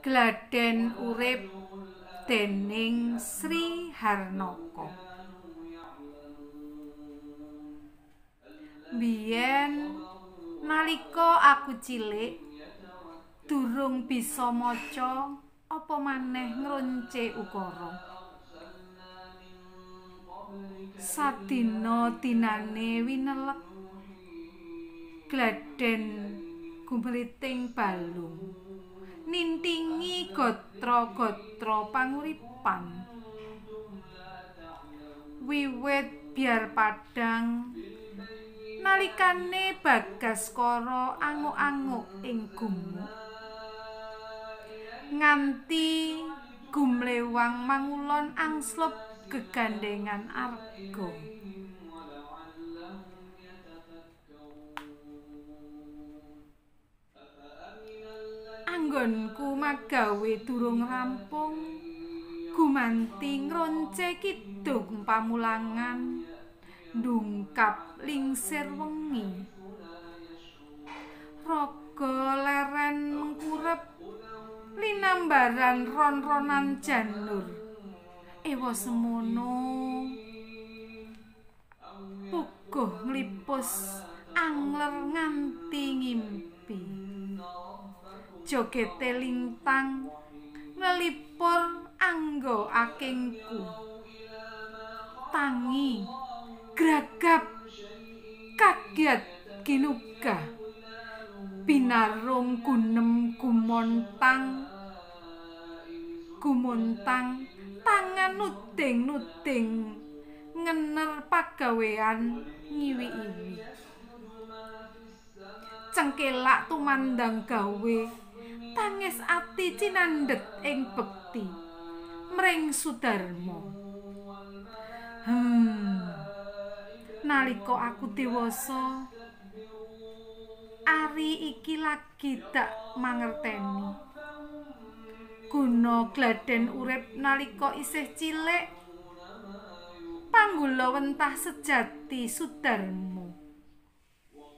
Gladen urip dening Sri Harnoko. Biyen nalika aku cilik durung bisa maca apa maneh ngrunce ukara. Sadina dinane winelek Gladen gumriting balung nintingi gotra-gotra panguripan. Wiwit biar padang. Nalikane bagas kara anguk-anguk ing gumuk. Nganti gumlewang mangulon angslep gegandengan arga anggonku magawe durung rampung. Gumanti ngronce kidung pamulangan. Ndungkap lingsir wengi. Raga leren mengkurep. Linambaran ron-ronan janur. Ewa semono. Puguh nglipus angler nganti ngimpi jogete lintang ngelipur anggo akingku. Tangi gragap kaget ginuga binarung gunem gumontang gumuntang tangan nuding-nuding ngener pagawean ngiwi-iwi. Cengkelak tumandang gawe tangis ati cinandhet ing bekti. Mring sudarma. Hmm. Nalika aku dewasa ari iki lagi tak mangerteni. Guna gladen urip nalika isih cilik panggula wentah sejati sudarma.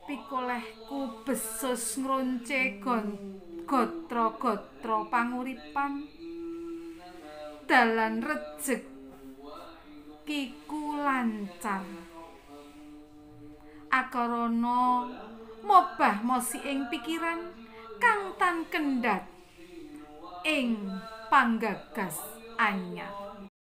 Pikolehku besus ngronce gotra-gotra panguripan dalan rejek kiku lancar. Akarana mobah mosi ing pikiran kang tan kendhat ing panggagas anyar